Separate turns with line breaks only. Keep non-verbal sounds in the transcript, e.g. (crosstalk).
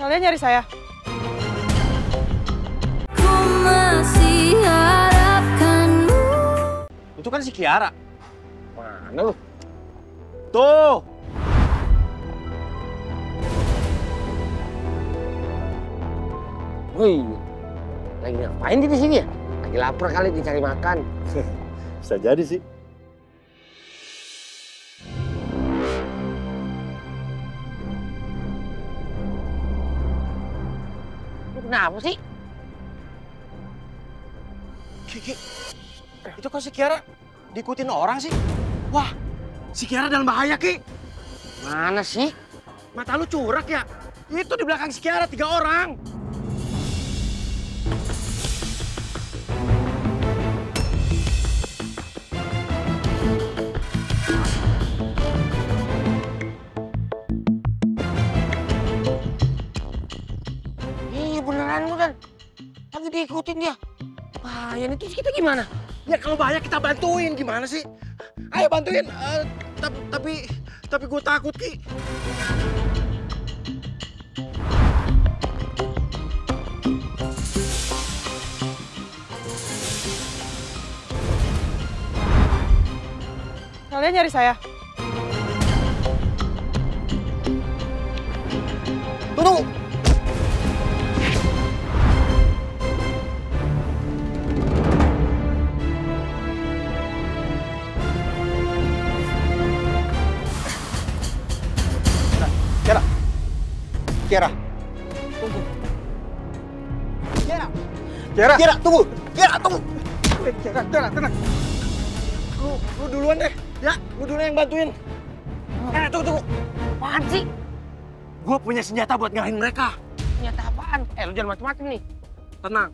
Kalian nyari saya?
Ku masih harapkanmu
Itu kan si Kiara.
Mana lu?
Tuh.
Wih, lagi ngapain dia di sini ya? Lagi lapar kali dicari makan. (laughs)
Bisa jadi sih.
Kenapa sih?
Kiki, itu kok si Kiara diikutin orang sih? Wah, si Kiara dalam bahaya, Ki.
Mana sih?
Mata lu curak ya? Itu di belakang si Kiara, tiga orang.
Beneran lu dan lagi diikutin dia. Bahaya nih terus kita gimana?
Ya kalau bahaya kita bantuin, gimana sih? Ayo bantuin. Eh, tapi, tapi, tapi gue takut, Ki.
Kalian nyari saya?
Tunggu. Kiara. Tunggu. Kiara. Kiara. Kiara, tunggu. Kiara, tunggu. Eh, Kiara, Kiara, tenang. Lu, lu duluan deh. Ya, lu duluan yang bantuin. Eh, tunggu, tunggu.
Apaan sih?
Gue punya senjata buat ngalahin mereka.
Ternyata apaan? Eh lu jangan macem-macem nih.
Tenang.